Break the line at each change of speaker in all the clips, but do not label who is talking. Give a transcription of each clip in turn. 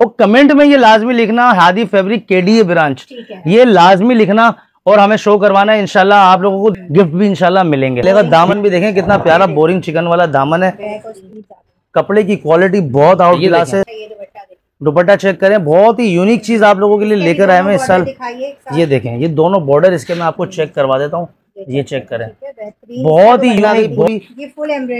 और कमेंट में ये लाजमी लिखना हादी फैब्रिक केडीए ब्रांच ये लाजमी लिखना और हमें शो करवाना है इनशाला आप लोगों को गिफ्ट भी इनशाला मिलेंगे। लेकिन दामन भी देखें कितना प्यारा बोरिंग चिकन वाला दामन है। कपड़े की क्वालिटी बहुत आउट क्लास है। दुपट्टा चेक करें बहुत ही यूनिक चीज़ आप लोगों के लिए लेकर आए हैं इस साल। ये देखें ये दोनों बॉर्डर इसके मैं आपको चेक करवा देता हूँ। ये चेक करें। बहुत ही यूनिक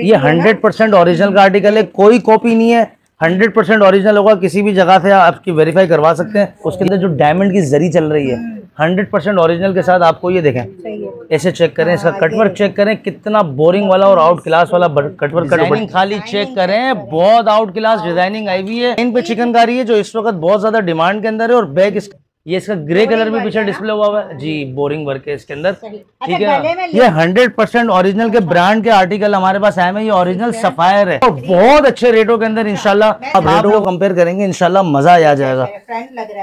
ये हंड्रेड परसेंट ओरिजिनल का आर्टिकल है कोई कॉपी नहीं है। हंड्रेड परसेंट ऑरिजिनल होगा किसी भी जगह से आपकी वेरीफाई करवा सकते हैं। उसके अंदर जो डायमंड की जरी चल रही है हंड्रेड परसेंट ऑरिजिनल के साथ आपको ये देखें। ऐसे चेक करें इसका कटवर्क चेक करें कितना बोरिंग वाला और आउट क्लास वाला कटवर्क डिज़ाइनिंग खाली चेक करें बहुत आउट क्लास डिज़ाइनिंग आई हुई है। इन पे चिकनकारी है जो इस वक्त बहुत ज़्यादा डिमांड के अंदर है और बैग ये इसका ग्रे कलर में पीछे डिस्प्ले हुआ हुआ है। जी बोरिंग वर्क है इसके अंदर। ठीक है अच्छा, ये हंड्रेड परसेंट ओरिजिनल के ब्रांड के आर्टिकल हमारे पास आए हैं। ये ओरिजिनल सफायर है। और बहुत अच्छे रेटों के अंदर इनशाला अब रेटों को कंपेयर करेंगे इनशाला मज़ा आ जाएगा।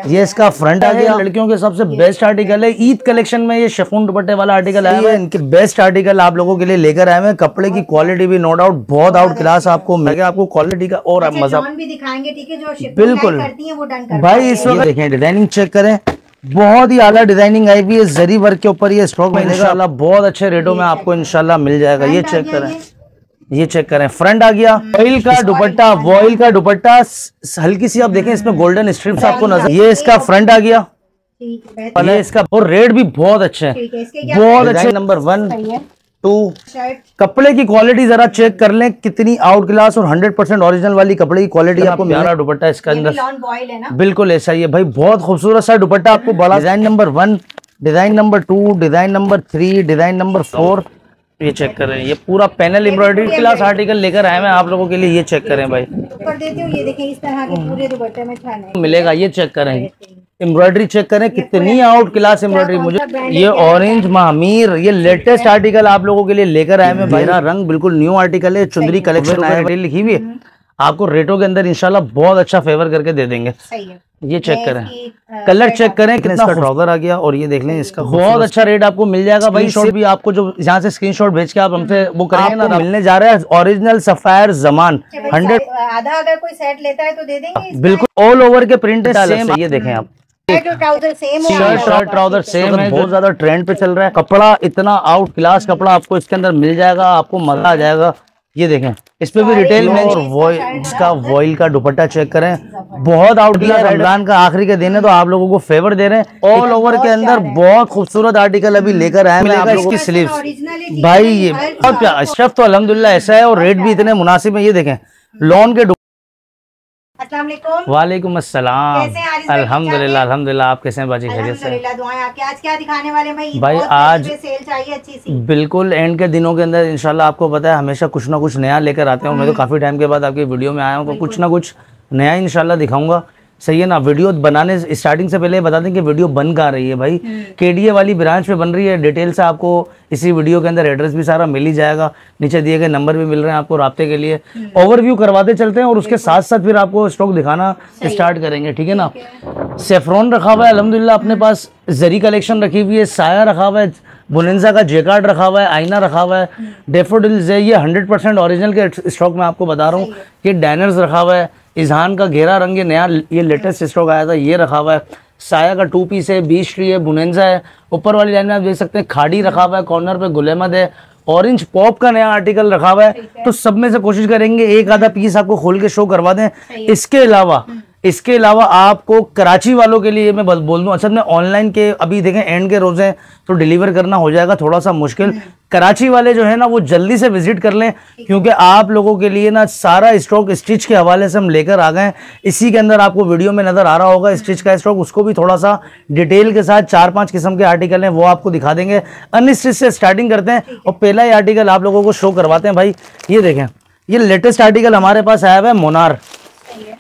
ये इसका फ्रंट आ गया। लड़कियों के सबसे बेस्ट आर्टिकल है। ईद कलेक्शन में ये शेफून दुपट्टे वाला आर्टिकल आया है। इनके बेस्ट आर्टिकल आप लोगों के लिए लेकर आए हुए कपड़े की क्वालिटी भी नो डाउट बहुत आउट क्लास आपको मिलेगा। आपको क्वालिटी का और अच्छा, मज़ा दिखाएँगे ठीक है? बिल्कुल। भाई इस वक्त देखें डिज़ाइनिंग चेक करें। बहुत ही आला डिज़ाइनिंग आई हुई है जरी वर्क के ऊपर ये स्टॉक में इंशाल्लाह बहुत अच्छे रेटों में आपको इंशाल्लाह मिल जाएगा। ये चेक करें। ये। चेक करें। फ्रंट आ गया। वॉइल का दुपट्टा वॉइल का दुपट्टा हल्की सी आप देखें इसमें गोल्डन स्ट्रिप्स आपको नज़र ये इसका फ्रंट आ गया। ये इसका और रेट भी बहुत अच्छे हैं। बहुत अच्छे। Number one two. कपड़े की क्वालिटी जरा चेक कर लें कितनी आउट क्लास और 100 परसेंट ऑरिजिनल वाली कपड़े की क्वालिटी आपको प्यारा दुपट्टा इसके अंदर। बिल्कुल ऐसा ही है भाई बहुत खूबसूरत सा दुपट्टा आपको बड़ा design number one design number two design number three design number four ये चेक करें ये पूरा पैनल एम्ब्रॉयडरी क्लास आर्टिकल लेकर आए मैं आप लोगों के लिए ये चेक करें भाई। ये देखें इस तरह के पूरे दुपट्टे में मिलेगा ये चेक करें। एम्ब्रॉयडरी चेक करें कितनी आउट क्लास एम्ब्रॉयडरी मुझे ये ऑरेंज महामीर ये लेटेस्ट आर्टिकल आप लोगों के लिए लेकर आए हैं मेरा रंग बिल्कुल न्यू आर्टिकल है चुंदरी कलेक्शन आया लिखी हुई है हम्म। आपको रेटों के अंदर इंशाल्लाह बहुत अच्छा फेवर करके दे देंगे। ये चेक करें। कलर चेक करें कितना ट्राउज़र आ गया और ये देख लें इसका बहुत अच्छा रेट आपको मिल जाएगा भाई शॉट भी आपको जो यहाँ से स्क्रीनशॉट भेज के आप हमसे वो करेंगे ना मिलने जा रहा है ओरिजिनल सफायर जमान हंड्रेड
आधा अगर कोई सेट लेता है तो दे देंगे
बिल्कुल ऑल ओवर के प्रिंट ये देखें आप। शर्ट ट्राउज़र सेम है बहुत ज़्यादा ट्रेंड पे चल रहा है। कपड़ा इतना आउट क्लास कपड़ा आपको इसके अंदर मिल जाएगा आपको मज़ा आ जाएगा। ये देखें इस पे भी रिटेल में और इसका वॉइल का दुपट्टा चेक करें। बहुत आउट क्लास रमज़ान का आखिरी के दिन है तो आप लोगों को फेवर दे रहे हैं। ऑल ओवर के अंदर बहुत खूबसूरत आर्टिकल अभी लेकर आए मिलेगा इसकी स्लीव भाई ये बहुत प्यार तो अलहमदुल्ला ऐसा है और रेट भी इतने मुनासिब है ये देखें। लोन के वालेकुम अस्सलाम। अल्हम्दुलिल्लाह अल्हम्दुलिल्लाह आप कैसे हैं? बाजी खैरियत से।
आज क्या दिखाने वाले भाई?
भाई आज सेल चाहिए अच्छी सी। बिल्कुल एंड के दिनों के अंदर इनशाला आपको पता है हमेशा कुछ ना कुछ नया लेकर आते हैं। मैं तो हम्म। काफ़ी टाइम के बाद आपकी वीडियो में आया हूँ तो कुछ ना कुछ नया इनशाला दिखाऊँगा। सही है ना? वीडियो बनाने स्टार्टिंग से पहले बता दें कि वीडियो बन कहाँ रही है भाई? केडीए वाली ब्रांच पे बन रही है। डिटेल से आपको इसी वीडियो के अंदर एड्रेस भी सारा मिल ही जाएगा। नीचे दिए गए नंबर भी मिल रहे हैं आपको रबते के लिए। ओवरव्यू करवाते चलते हैं और उसके साथ साथ फिर आपको स्टॉक दिखाना स्टार्ट करेंगे ठीक है ना? सेफ्रॉन रखा हुआ है अलहमदिल्ला अपने पास जरी कलेक्शन रखी हुई है साया रखा हुआ है बुनिंजा का जेकार्ड रखा हुआ है आईना रखा हुआ है। डेफोडिल्स है ये हंड्रेड परसेंट ऑरिजिनल के स्टॉक में आपको बता रहा हूँ कि डाइनर्स रखा हुआ है इजहान का घेरा रंग ये नया ये लेटेस्ट स्टॉक आया था ये रखा हुआ है। साया का टू पीस है बीस ट्री है बुनेंजा है। ऊपर वाली लाइन में आप देख सकते हैं खाड़ी रखा हुआ है कॉर्नर पे गुलेमद है। ऑरेंज पॉप का नया आर्टिकल रखा हुआ है। तो सब में से कोशिश करेंगे एक आधा पीस आपको खोल के शो करवा दें। इसके अलावा इसके अलावा आपको कराची वालों के लिए मैं बस बोल दूँ असल में ऑनलाइन के अभी देखें एंड के रोज़ हैं तो डिलीवर करना हो जाएगा थोड़ा सा मुश्किल कराची वाले जो है ना वो जल्दी से विज़िट कर लें क्योंकि आप लोगों के लिए ना सारा स्टॉक स्टिच के हवाले से हम लेकर आ गए इसी के अंदर आपको वीडियो में नज़र आ रहा होगा स्टिच का स्टॉक उसको भी थोड़ा सा डिटेल के साथ चार पाँच किस्म के आर्टिकल हैं वो आपको दिखा देंगे। अनस्टिच से स्टार्टिंग करते हैं और पहला ही आर्टिकल आप लोगों को शो करवाते हैं भाई ये देखें ये लेटेस्ट आर्टिकल हमारे पास आया हुआ है मोनार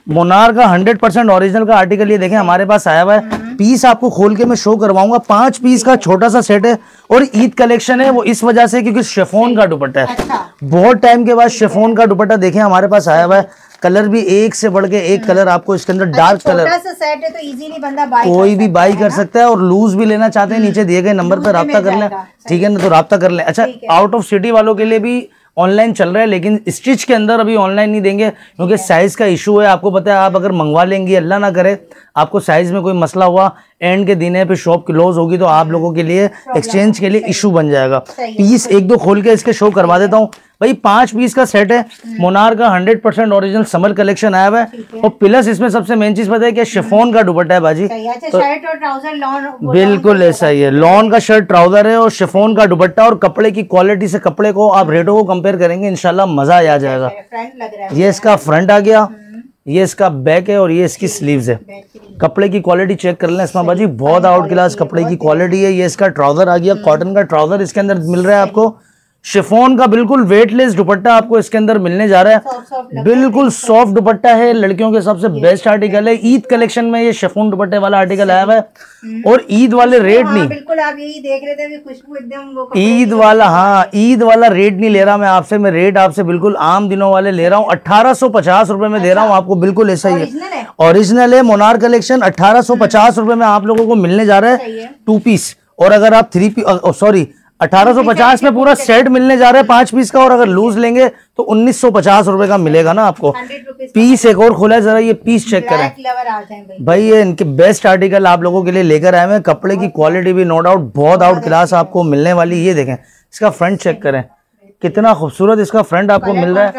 मोनार का हंड्रेड परसेंट ऑरिजिनल का आर्टिकल ये देखें हमारे पास आया हुआ है। पीस आपको खोल के मैं शो करवाऊँगा। पाँच पीस का छोटा सा सेट है और ईद कलेक्शन है वो इस वजह से क्योंकि शेफोन का दुपट्टा है। अच्छा। बहुत टाइम के बाद शेफोन का दुपट्टा देखें हमारे पास आया हुआ है। कलर भी एक से बढ़ के एक कलर आपको इसके अंदर डार्क कलर
सेट है तो इजीली बंदा बाई
कोई भी बाई कर सकता है और लूज भी लेना चाहते हैं नीचे दिए गए नंबर पर रब्ता कर लें। ठीक है ना तो रब्ता कर लें। अच्छा आउट ऑफ़ सिटी वालों के लिए भी ऑनलाइन चल रहा है, लेकिन स्टिच के अंदर अभी ऑनलाइन नहीं देंगे, क्योंकि साइज़ का इशू है। आपको पता है, आप अगर मंगवा लेंगे, अल्लाह ना करे, आपको साइज़ में कोई मसला हुआ एंड के दिन है फिर शॉप क्लोज होगी तो आप लोगों के लिए एक्सचेंज के लिए इशू बन जाएगा। पीस एक दो खोल के इसके शो करवा देता हूँ। भाई पाँच पीस का सेट है मोनार का hundred percent original summer collection आया हुआ है। और प्लस इसमें सबसे मेन चीज़ पता है कि शिफोन का दुपट्टा है बाजी
है। अच्छा
तो
शर्ट और ट्राउज़र लॉन
बिल्कुल ऐसा ही है। लॉन का शर्ट ट्राउज़र है और शिफोन का दुपट्टा और कपड़े की क्वालिटी से कपड़े को आप रेटों को कंपेयर करेंगे इनशाला मज़ा आ जाएगा। ये इसका फ्रंट आ गया। ये इसका बैक है और ये इसकी स्लीव्स है। कपड़े की क्वालिटी चेक कर लें इसमें बाजी, बहुत आउट क्लास कपड़े की क्वालिटी है। ये इसका ट्राउज़र आ गया कॉटन का ट्राउज़र इसके अंदर मिल रहा है आपको। शिफोन का बिल्कुल वेटलेस दुपट्टा आपको इसके अंदर मिलने जा रहा
सॉफ्ट सॉफ्ट
है बिल्कुल सॉफ्ट दुपट्टा है लड़कियों के सबसे बेस्ट आर्टिकल है। ईद कलेक्शन में ये शिफोन दुपट्टे वाला आर्टिकल आया हुआ है। और ईद वाले रेट
हाँ
नहीं।
बिल्कुल आप यही देख रहे थे खुशबू एकदम
ईद वाला हाँ ईद वाला रेट नहीं ले रहा मैं आपसे मैं रेट आपसे बिल्कुल आम दिनों वाले ले रहा हूँ। अट्ठारह सौ पचास रुपए में दे रहा हूँ आपको बिल्कुल ऐसा ही है।
ओरिजिनल है?
मोनार कलेक्शन अट्ठारह सौ पचास रुपए में आप लोगों को मिलने जा रहा है।
है।
टू पीस और अगर आप थ्री पी सॉरी अठारह सौ पचास में पूरा सेट मिलने जा रहा है पाँच पीस का और अगर लूज लेंगे तो उन्नीस सौ पचास रुपए का मिलेगा ना आपको। पीस एक और खोला है जरा ये पीस चेक करें।
आ भाई।
भाई ये इनके बेस्ट आर्टिकल आप लोगों के लिए लेकर आए हैं। कपड़े की क्वालिटी भी नो डाउट बहुत आउट क्लास आपको मिलने वाली। ये देखें इसका फ्रंट चेक करें। कितना खूबसूरत इसका फ्रंट आपको मिल रहा है।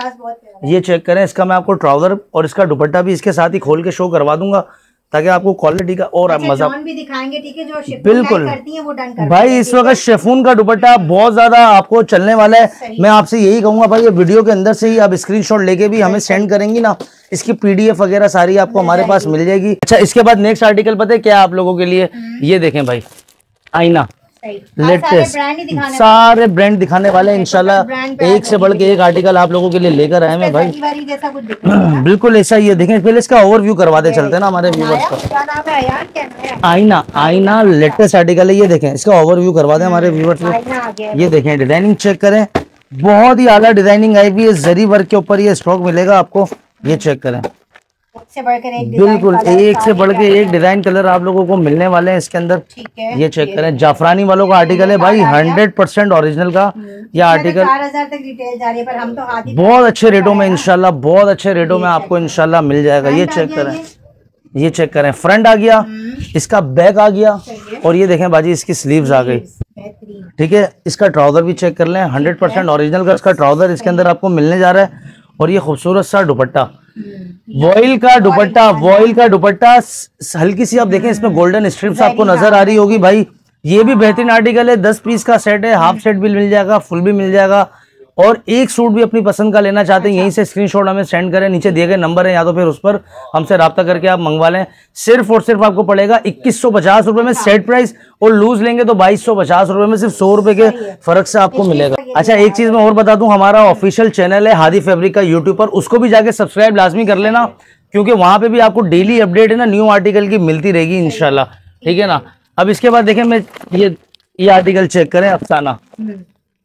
ये चेक करें इसका मैं आपको ट्राउज़र और इसका दुपट्टा भी इसके साथ ही खोल के शो करवा दूँगा। ताकि आपको क्वालिटी का और
अच्छा,
मज़ा
भी दिखाएँगे ठीक है जो
बिल्कुल।
करती है वो डन कर
भाई इस वक्त शेफून का दुपट्टा बहुत ज़्यादा आपको चलने वाला है। मैं आपसे यही कहूँगा भाई ये वीडियो के अंदर से ही आप स्क्रीनशॉट लेके भी हमें सेंड करेंगी ना इसकी पीडीएफ वगैरह सारी आपको हमारे पास मिल जाएगी। अच्छा इसके बाद नेक्स्ट आर्टिकल पता है क्या आप लोगों के लिए? ये देखें भाई आईना।
सारे
लेटेस्ट
ब्रांड दिखाने
सारे ब्रांड दिखाने वाले इंशाल्लाह एक से बढ़ के एक आर्टिकल आप लोगों के लिए लेकर आए हैं भाई।
जैसा कुछ
बिल्कुल ऐसा ही है। देखें पहले इसका ओवरव्यू करवाते चलते ना हमारे व्यूवर्स को। आईना आईना लेटेस्ट आर्टिकल है ये देखें इसका ओवरव्यू करवा दें हमारे व्यूवर्स को।
आ गया।
ये देखें डिज़ाइनिंग चेक करें। बहुत ही आला डिज़ाइनिंग आई हुई है जरी वर्क के ऊपर ये स्टॉक मिलेगा आपको ये चेक करें।
से बढ़कर एक
बिल्कुल एक से बढ़ के एक डिज़ाइन कलर आप लोगों को मिलने वाले हैं इसके अंदर।
है।
ये चेक करें। जाफरानी वालों का आर्टिकल है भाई हंड्रेड परसेंट ऑरिजिनल का। ये आर्टिकल
तक रिटेल जा रही है पर हम तो आधी
बहुत अच्छे रेटों में इंशाल्लाह बहुत अच्छे रेटों में आपको इंशाल्लाह मिल जाएगा। ये चेक करें।
ये।
चेक करें। फ्रंट आ गया इसका बैक आ गया और ये देखें बाजी इसकी स्लीव्स आ गई। ठीक है इसका ट्राउज़र भी चेक कर लें। हंड्रेड परसेंट ओरिजिनल का इसका ट्राउज़र इसके अंदर आपको मिलने जा रहा है। और ये खूबसूरत सा दुपट्टा। वॉइल का दुपट्टा वॉइल का दुपट्टा हल्की सी आप देखें इसमें गोल्डन स्ट्रिप्स आपको नज़र आ रही होगी भाई। ये भी बेहतरीन आर्टिकल है दस पीस का सेट है हाफ़ सेट भी मिल जाएगा फुल भी मिल जाएगा। और एक सूट भी अपनी पसंद का लेना चाहते हैं यहीं से स्क्रीनशॉट हमें सेंड करें नीचे दिए गए नंबर है या तो फिर उस पर हमसे रब्ता करके आप मंगवा लें। सिर्फ़ और सिर्फ़ आपको पड़ेगा इक्कीस रुपए में सेट प्राइस और लूज लेंगे तो बाईस सौ पचास रुपए में सिर्फ़ सौ रुपए के फ़र्क से आपको मिलेगा। अच्छा एक चीज़ मैं और बता दूँ हमारा ऑफिशियल चैनल है हादी फैब्रिक का यूट्यूब पर उसको भी जाके सब्सक्राइब लाजमी कर लेना क्योंकि वहाँ पे भी आपको डेली अपडेट है ना न्यू आर्टिकल की मिलती रहेगी इनशाला ठीक है ना? अब इसके बाद देखें मैं ये ये आर्टिकल चेक करें अफसाना।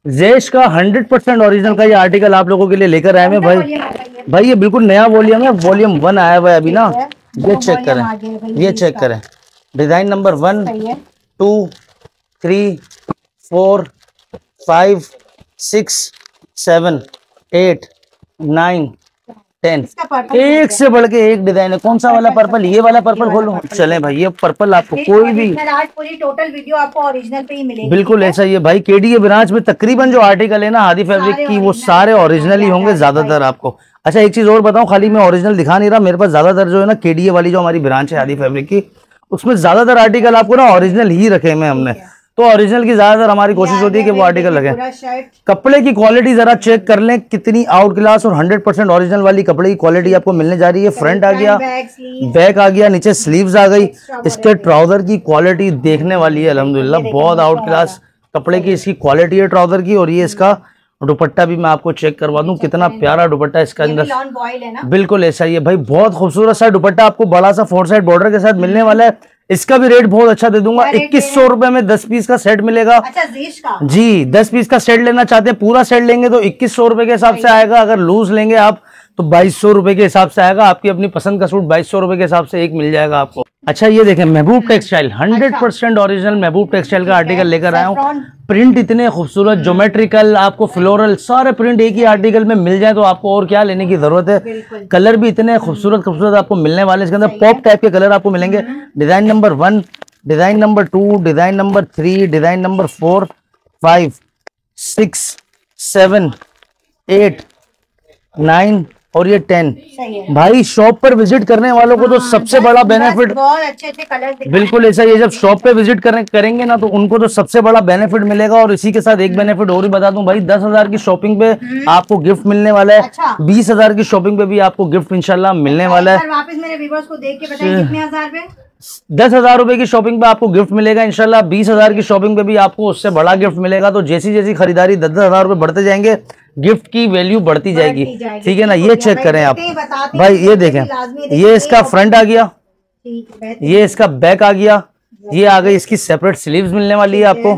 जेश का हंड्रेड परसेंट ऑरिजिनल का ये आर्टिकल आप लोगों के लिए लेकर आए हैं भाई। भाई ये बिल्कुल नया वॉल्यूम है वॉल्यूम वन आया हुआ है अभी ना। ये चेक करें ये चेक करें। Design number one two three four five six seven eight nine ten एक से बढ़ के एक डिज़ाइन है। कौन सा वाला पर्पल ये वाला पर्पल खोलो चले भाई ये पर्पल आपको कोई भी
टोटल वीडियो आपको ओरिजिनल पे ही मिलेगी
बिल्कुल ऐसा ही है भाई। केडी के ब्रांच में तकरीबन जो आर्टिकल है ना हादी फैब्रिक की वो सारे ओरिजिनल ही होंगे ज़्यादातर आपको। अच्छा एक चीज़ और बताऊँ खाली मैं ओरिजिनल दिखा नहीं रहा। मेरे पास ज़्यादातर जो है ना केडीए वाली जो हमारी ब्रांच है हादी फैब्रिक की उसमें ज़्यादातर आर्टिकल आपको ना ओरिजिनल ही रखे हैं हमने। तो ओरिजिनल की ज़्यादातर हमारी कोशिश होती है कि वो आर्टिकल लगे। कपड़े की क्वालिटी जरा चेक कर लें कितनी आउट क्लास और 100% परसेंट ओरिजिनल वाली कपड़े की क्वालिटी आपको मिलने जा रही है। फ्रंट आ गया बैक आ गया नीचे स्लीव्स आ गई। इसके ट्राउज़र की क्वालिटी देखने वाली है अल्हम्दुलिल्लाह। बहुत आउट क्लास कपड़े की इसकी क्वालिटी है ट्राउज़र की और ये इसका दुपट्टा भी मैं आपको चेक करवा दूँ। कितना प्यारा दुपट्टा इसका अंदर। बिल्कुल ऐसा ही है भाई बहुत खूबसूरत सा दुपट्टा आपको बड़ा सा फोर साइड बॉर्डर के साथ मिलने वाला है। इसका भी रेट बहुत अच्छा दे दूँगा। इक्कीस सौ रुपए में दस पीस का सेट मिलेगा।
अच्छा
जी दस पीस का सेट लेना चाहते हैं पूरा सेट लेंगे तो इक्कीस सौ रुपए के हिसाब से आएगा। अगर लूज लेंगे आप तो बाईस सौ रुपए के हिसाब से आएगा। आपकी अपनी पसंद का सूट बाईस सौ रुपए के हिसाब से एक मिल जाएगा आपको। अच्छा ये देखें Mehboob textile hundred percent original Mehboob textile का आर्टिकल लेकर आया हूँ। प्रिंट इतने खूबसूरत ज्योमेट्रिकल आपको फ्लोरल सारे प्रिंट एक ही आर्टिकल में मिल जाए तो आपको और क्या लेने की ज़रूरत है? कलर भी इतने खूबसूरत खूबसूरत आपको मिलने वाले इसके अंदर पॉप टाइप के कलर आपको मिलेंगे। Design number one design number two design number three design number four five six seven eight nine और ये टेन भाई शॉप पर विज़िट करने वालों को तो सबसे बड़ा बेनिफिट
बहुत अच्छे अच्छे कलर
बिल्कुल ऐसा ये जब शॉप पे विज़िट करें करेंगे ना तो उनको तो सबसे बड़ा बेनिफिट मिलेगा और इसी के साथ एक बेनिफिट और भी बता दूँ भाई दस हज़ार की शॉपिंग पे आपको गिफ्ट मिलने वाला है।
अच्छा।
बीस हज़ार की शॉपिंग पे भी आपको गिफ्ट इंशाल्लाह मिलने वाला है।
वापस मेरे व्यूवर्स को देख के बताइए कितने हज़ार में
दस हज़ार रुपए की शॉपिंग पे आपको गिफ्ट मिलेगा इनशाला बीस हज़ार की शॉपिंग पे भी आपको उससे बड़ा गिफ्ट मिलेगा। तो जैसी जैसी खरीदारी दस दस हज़ार रुपए बढ़ते जाएँगे। गिफ्ट की वैल्यू बढ़ती जाएगी। ठीक है ना ये चेक। करें आप।
भाई
ये देखे। ये इसका फ्रंट आ गया। ये इसका बैक आ गया। ये आ गई इसकी सेपरेट स्लीव्स मिलने वाली है आपको।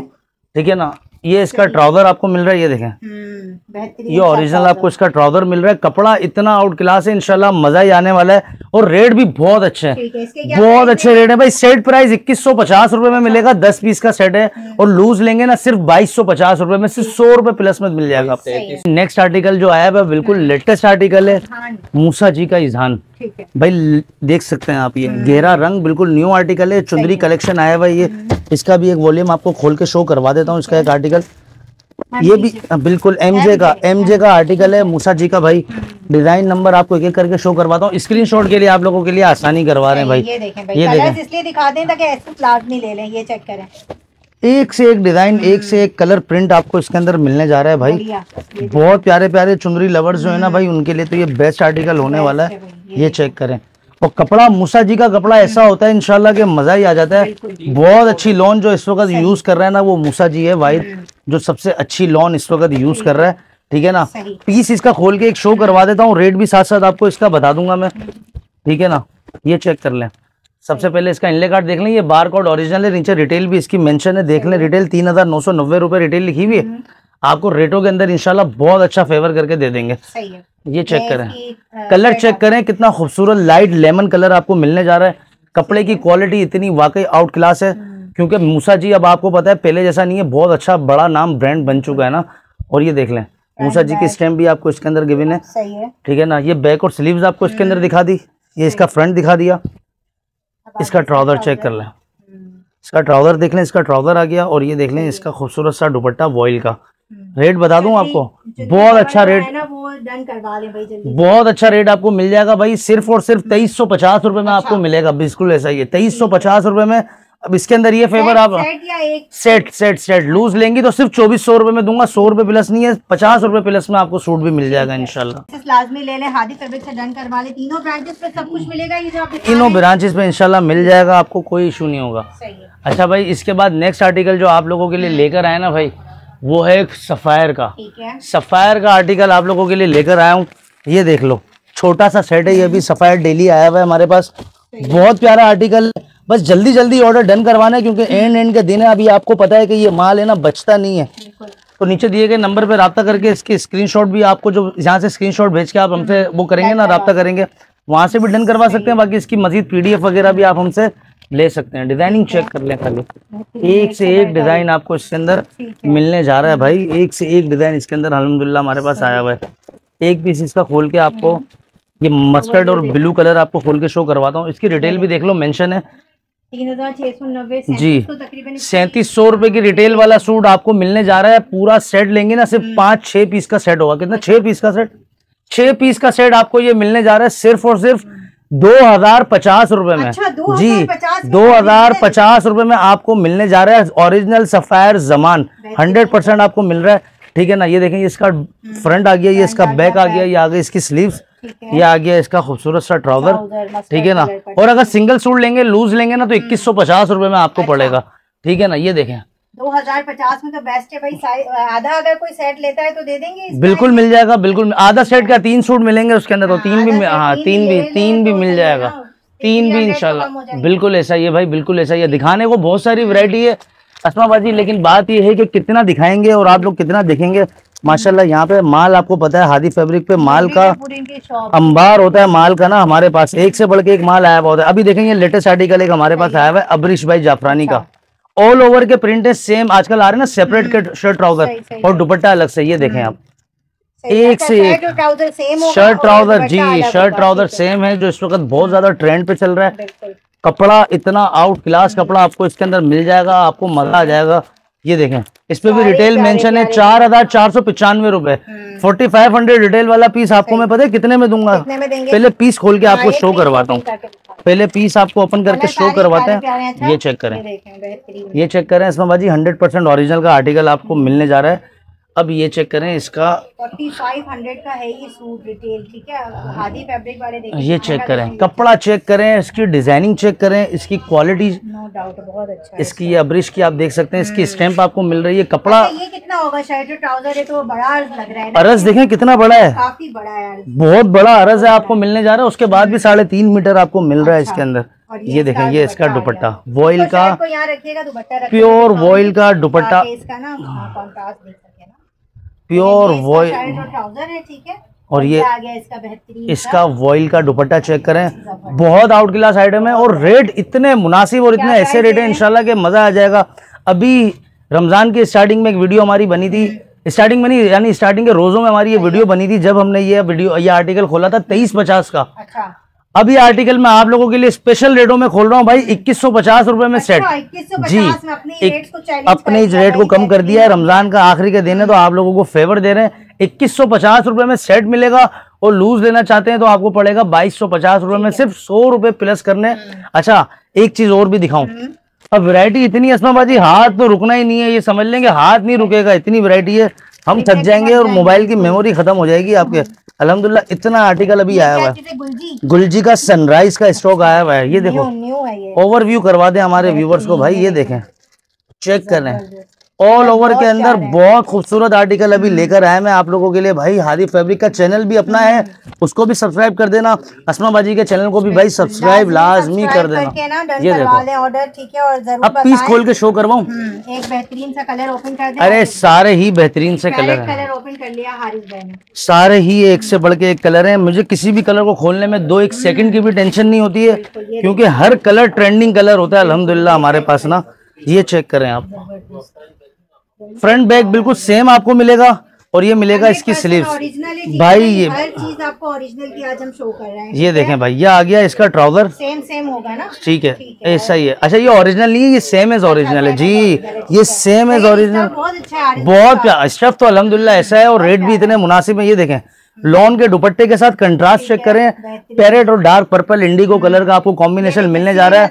ठीक है ना? ये इसका ट्राउज़र आपको मिल रहा है ये देखें।
हम्म,
ये ओरिजिनल आपको इसका ट्राउज़र मिल रहा है। कपड़ा इतना आउट क्लास है इंशाल्लाह मज़ा ही आने वाला है और रेट भी बहुत अच्छे हैं।
है
बहुत अच्छे रेट है भाई। सेट प्राइस इक्कीस सौ पचास रुपए में मिलेगा। दस पीस का सेट है और लूज लेंगे ना सिर्फ़ बाईस सौ पचास रुपए में। सिर्फ़ सौ रुपए प्लस में मिल जाएगा आपको। नेक्स्ट आर्टिकल जो आया है बिल्कुल लेटेस्ट आर्टिकल है।
हाँ
मूसा जी का इजहान। भाई देख सकते हैं आप ये। गहरा रंग बिल्कुल न्यू आर्टिकल है। चुंदरी कलेक्शन आया हुआ ये। इसका भी एक वॉल्यूम आपको खोल के शो करवा देता हूँ इसका एक आर्टिकल ये भी हाँ, बिल्कुल एमजे का एमजे का आर्टिकल है मूसा जी का भाई। डिज़ाइन नंबर आपको एक एक करके शो करवाता हूँ। स्क्रीनशॉट के लिए आप लोगों के लिए आसानी करवा रहे हैं भाई।
ये देखें भाई
ये देखें।
इसलिए दिखा दें ताकि ऐसे लाजमी ले लें ये चेक करें।
एक से एक डिज़ाइन एक से एक कलर प्रिंट आपको इसके अंदर मिलने जा रहा है भाई। बहुत प्यारे प्यारे चुंदरी लवर्स जो है ना भाई उनके लिए तो ये बेस्ट आर्टिकल होने वाला
है।
है ये चेक करें। और कपड़ा मूसा जी का कपड़ा ऐसा होता है इनशाला कि मज़ा ही आ जाता है। बहुत अच्छी लॉन जो इस वक्त यूज़ कर रहा है ना वो मूसा जी है वाइट जो सबसे अच्छी लॉन इस वक्त यूज़ कर रहा है ठीक है ना? पीस इसका खोल के एक शो करवा देता हूँ रेट भी साथ साथ आपको इसका बता दूँगा मैं ठीक है ना? ये चेक कर लें। सबसे पहले इसका इनले कार्ड देख लें ये बार कोड ओरिजिनल है नीचे रिटेल भी इसकी मेंशन है देख लें रिटेल तीन हज़ार नौ सौ नब्बे रुपए रिटेल लिखी हुई है। आपको रेटों के अंदर इंशाल्लाह बहुत अच्छा फेवर करके दे देंगे।
सही है।
ये चेक करें। कलर चेक करें कितना खूबसूरत लाइट लेमन कलर आपको मिलने जा रहा है। कपड़े की क्वालिटी इतनी वाकई आउट क्लास है। क्योंकि मूसा जी अब आपको पता है पहले जैसा नहीं है बहुत अच्छा बड़ा नाम ब्रांड बन चुका है ना। और ये देख लें मूसा जी की स्टैम्प भी आपको इसके अंदर गिविन है। ठीक है ना ये बैक और स्लीव्स आपको इसके अंदर दिखा दी। ये इसका फ्रंट दिखा दिया। इसका ट्राउज़र चेक कर लें।
हम्म,
इसका ट्राउज़र देख लें इसका ट्राउज़र आ गया और ये देख लें इसका खूबसूरत सा दुपट्टा वॉइल का। रेट बता दूँ आपको? बहुत अच्छा रेट
है ना वो डन करवा लें भाई जल्दी।
बहुत अच्छा रेट आपको मिल जाएगा भाई सिर्फ़ और सिर्फ़ तेईस सौ पचास रुपए में आपको मिलेगा बिल्कुल ऐसा ही है। तेईस सौ पचास रुपए में अब इसके अंदर ये फेवर आप
set
set set set loose लेंगी तो सिर्फ़ चौबीस सौ रुपए में दूँगा सौ रुपए प्लस नहीं है पचास रुपए प्लस में आपको सूट भी मिल जाएगा इनशाला
लाजमी ले लें हादी फैब्रिक से डन करवा लें। तीनों ब्रांचेस पे सब कुछ मिलेगा ये जो
तीनों ब्रांचेस पे इंशाल्लाह मिल जाएगा आपको कोई इशू नहीं होगा। अच्छा भाई इसके बाद नेक्स्ट आर्टिकल जो आप लोगों के लिए लेकर आए ना भाई वो है एक सफायर का।
ठीक है।
सफायर का आर्टिकल आप लोगों के लिए लेकर आया हूँ। ये देख लो छोटा सा सेट है ये भी सफायर डेली आया हुआ है हमारे पास। बहुत प्यारा आर्टिकल है। बस जल्दी जल्दी ऑर्डर डन करवाना है क्योंकि एंड एंड के दिन है। अभी आपको पता है कि ये माल है ना बचता नहीं है। तो नीचे दिए गए नंबर पर रब्ता करके इसके स्क्रीनशॉट भी आपको जो यहाँ से स्क्रीनशॉट भेज के आप हमसे वो करेंगे ना रब्ता करेंगे। वहाँ से भी डन करवा सकते हैं। बाकी इसकी मजीद पीडीएफ वगैरह भी आप हमसे ले सकते हैं। डिज़ाइनिंग चेक कर लें खाली। एक से एक डिज़ाइन आपको इसके अंदर मिलने जा रहा है भाई। एक से एक डिज़ाइन इसके अंदर अल्हम्दुलिल्लाह हमारे पास आया हुआ है। एक पीस इसका खोल के आपको ये मस्टर्ड और ब्लू कलर आपको खोल के शो करवाता हूँ। इसकी रिटेल भी देख लो मेंशन है। जी। सैंतीस सौ रुपए की रिटेल वाला सूट आपको मिलने जा रहा है। पूरा सेट लेंगे ना सिर्फ़ पाँच छह पीस का सेट होगा। कितना? छह पीस का सेट छह पीस का सेट आपको ये मिलने जा रहा है। सिर्फ़ और सिर्फ़ दो हज़ार पचास रुपए में।
अच्छा, 2050
जी दो हज़ार पचास रुपए में आपको मिलने जा रहा है ओरिजिनल सफायर जमान। हंड्रेड परसेंट आपको मिल रहा है। ठीक है ना ये देखें इसका फ्रंट आ गया ये इसका बैक आ गया ये आ गया इसकी स्लीव्स ये आ गया इसका खूबसूरत सा ट्राउज़र
ट्राउज़र,
ठीक है ना? और अगर सिंगल सूट लेंगे लूज लेंगे ना तो इक्कीस सौ पचास रुपए में आपको पड़ेगा। ठीक है ना ये देखें।
दो हज़ार पचास में तो बेस्ट है भाई आधा अगर कोई सेट लेता है तो दे देंगे
बिल्कुल मिल जाएगा बिल्कुल। आधा सेट का तीन सूट मिलेंगे उसके अंदर तो तीन भी हाँ तीन भी तीन भी मिल जाएगा। तीन भी
300
इंशाल्लाह।
हो।
बिल्कुल ऐसा ही है भाई बिल्कुल ऐसा ही है। दिखाने को बहुत सारी वैरायटी है। असमाबाजी लेकिन बात ये है कि कितना दिखाएँगे और आप लोग कितना देखेंगे। माशाल्लाह यहाँ पे माल आपको पता है हादी फैब्रिक पे माल का अंबार होता है माल का ना हमारे पास एक से बढ़ के एक माल आया हुआ होता है। अभी देखेंगे लेटेस्ट आर्टिकल एक हमारे पास आया हुआ है अबरीश भाई जाफरानी का। ऑल ओवर के प्रिंट है सेम आजकल आ रहे ना सेपरेट के शर्ट ट्राउज़र और दुपट्टा अलग से ये देखें आप। एक
अच्छा,
से एक।
सेम होगा
शर्ट ट्राउज़र जी शर्ट ट्राउज़र सेम है। जो इस वक्त बहुत ज़्यादा ट्रेंड पे चल रहा है। कपड़ा इतना आउट क्लास कपड़ा आपको इसके अंदर मिल जाएगा आपको मज़ा आ जाएगा। ये देखें इस पे भी रिटेल मेंशन है चार हज़ार चार सौ पचानवे रुपए। फोर्टी फाइव हंड्रेड रिटेल वाला पीस आपको मैं पता है कितने में दूँगा?
कितने में देंगे?
पहले पीस खोल के
हाँ,
आपको शो करवाता हूँ।
करके दिखाओ।
पहले पीस आपको ओपन करके शो करवाते हैं।
अच्छा?
ये चेक करें।
ये
चेक करें इसमें भाजी हंड्रेड परसेंट ऑरिजिनल का आर्टिकल आपको मिलने जा रहा है। अब ये चेक करें इसका
4500 का है ये सूट डिटेल ठीक है? हादी फैब्रिक वाले
ये चेक करें। कपड़ा चेक करें इसकी डिज़ाइनिंग चेक करें इसकी क्वालिटी
नो डाउट बहुत अच्छा है
इसकी ये अब्रिश की आप देख सकते हैं इसकी स्टैंप आपको मिल रही है कपड़ा
अच्छा, ये कितना होगा शर्ट और ट्राउज़र है तो बड़ा अर्ज़ लग रहा है ना?
अरस देखें कितना बड़ा है।
काफ़ी बड़ा है
बहुत बड़ा अरज है आपको मिलने जा रहा है उसके बाद भी साढ़े तीन मीटर आपको मिल रहा है इसके अंदर।
और
ये देखें ये इसका दुपट्टा। वॉइल का
शर्ट रखिएगा
प्योर
तो
वॉइल का दुपट्टा। प्योर
ये
वॉइल
ट्राउज़र है ठीक है।
और ये इसका वॉइल का दुपट्टा चेक करें। बहुत आउट क्लास आइटम है और रेट इतने मुनासिब और इतने ऐसे रेट है इंशाल्लाह के मज़ा आ जाएगा। अभी रमज़ान की स्टार्टिंग में एक वीडियो हमारी बनी थी। स्टार्टिंग में नहीं यानी स्टार्टिंग के रोजों में हमारी ये वीडियो बनी थी जब हमने ये वीडियो ये आर्टिकल खोला था तेईस पचास का।
अच्छा।
अभी आर्टिकल मैं आप लोगों के लिए स्पेशल रेटों में खोल रहा हूँ भाई इक्कीस सौ पचास रुपए में सेट
अच्छा, 2150
जी
में अपने
रेट को कम कर दिया है। रमज़ान का आखिरी के दिन है तो आप लोगों को फेवर दे रहे हैं। इक्कीस सौ पचास रुपए में सेट मिलेगा और लूज लेना चाहते हैं तो आपको पड़ेगा बाईस सौ पचास रुपए में सिर्फ़ सौ रुपए प्लस करने। अच्छा एक चीज़ और भी दिखाऊँ। अब वैरायटी इतनी असमाबाजी हाथ तो रुकना ही नहीं है ये समझ लेंगे हाथ नहीं रुकेगा इतनी वैरायटी है। हम थक जाएँगे और मोबाइल की मेमोरी खत्म हो जाएगी आपके। अलहमदुल्ला इतना आर्टिकल अभी आया हुआ है।
गुलजी?
का सनराइज का स्टॉक आया हुआ है ये देखो। ओवरव्यू करवा दे हमारे व्यूवर्स को भाई ये देखें। चेक करें ऑल ओवर के अंदर बहुत खूबसूरत आर्टिकल अभी लेकर आया मैं आप लोगों के लिए। भाई हादी फैब्रिक का चैनल भी अपना है। उसको भी सब्सक्राइब कर देना। असमा बाजी के चैनल को भी भाई सब्सक्राइब लाजमी कर देना। ये देखो।
ऑर्डर ठीक है? और ज़रूर
अब पीस खोल के शो करवाऊं?
हम्म, एक बेहतरीन सा कलर ओपन कर दें।
अरे सारे ही बेहतरीन से कलर हैं।
कलर ओपन कर लिया हारिस भाई ने।
सारे ही एक से बढ़ के एक कलर है। मुझे किसी भी कलर को खोलने में दो एक सेकंड की भी टेंशन नहीं होती है क्योंकि हर कलर ट्रेंडिंग कलर होता है अल्हम्दुलिल्लाह हमारे पास ना। ये चेक करें आप। फ्रंट बैग बिल्कुल सेम आपको मिलेगा और ये मिलेगा इसकी स्लीव्स भाई ये
चीज़ आपको ओरिजिनल की आज हम शो कर रहे हैं
ये देखें भाई ये आ गया इसका ट्राउज़र
सेम सेम होगा ना?
ठीक है ऐसा ही है। अच्छा ये ओरिजिनल नहीं है ये सेम एज ओरिजिनल है। जी ये सेम एज ओरिजिनल
बहुत अच्छा
बहुत प्यारा स्टफ़ तो अलहमदुल्ला ऐसा है और रेट भी इतने मुनासिब है ये देखें। लॉन के दुपट्टे के साथ कंट्रास्ट चेक करें। पैरेट और डार्क पर्पल इंडिगो कलर का आपको कॉम्बिनेशन मिलने जा रहा है।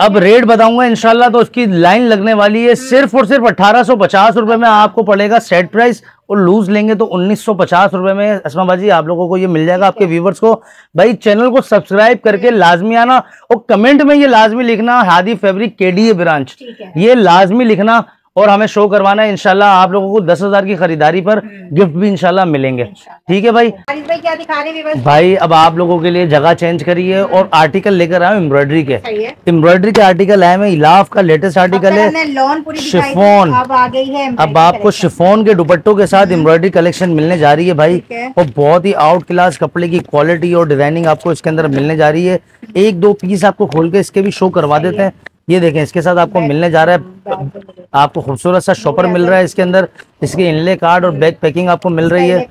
अब रेट बताऊँगा इंशाल्लाह तो उसकी लाइन लगने वाली है। सिर्फ़ और सिर्फ़ अठारह सौ पचास रुपए में आपको पड़ेगा सेट प्राइस और लूज लेंगे तो उन्नीस सौ पचास रुपए में। असमा बाजी आप लोगों को ये मिल जाएगा आपके व्यूवर्स को। भाई चैनल को सब्सक्राइब करके लाजमी आना। और कमेंट में ये लाजमी लिखना हादी फैब्रिक केडीए ब्रांच ये लाजमी लिखना। और हमें शो करवाना है इंशाल्लाह आप लोगों को दस हज़ार की खरीदारी पर गिफ्ट भी इंशाल्लाह मिलेंगे। ठीक है भाई?
भाई क्या दिखा रहे हैं
भाई अब आप लोगों के लिए जगह चेंज करिए और आर्टिकल लेकर आए एम्ब्रॉयडरी के। एम्ब्रॉयडरी के आर्टिकल आए हैं इलाफ का लेटेस्ट आर्टिकल है शिफॉन।
अब
आपको शिफोन के दुपट्टों के साथ एम्ब्रॉयडरी कलेक्शन मिलने जा रही है भाई। और बहुत ही आउट क्लास कपड़े की क्वालिटी और डिज़ाइनिंग आपको इसके अंदर मिलने जा रही है। एक दो पीस आपको खोल के इसके भी शो करवा देते हैं। ये देखें, इसके साथ आपको मिलने जा रहा है, आपको खूबसूरत सा शॉपर मिल रहा है इसके अंदर, इसके इनले कार्ड और बैग पैकिंग आपको मिल रही है।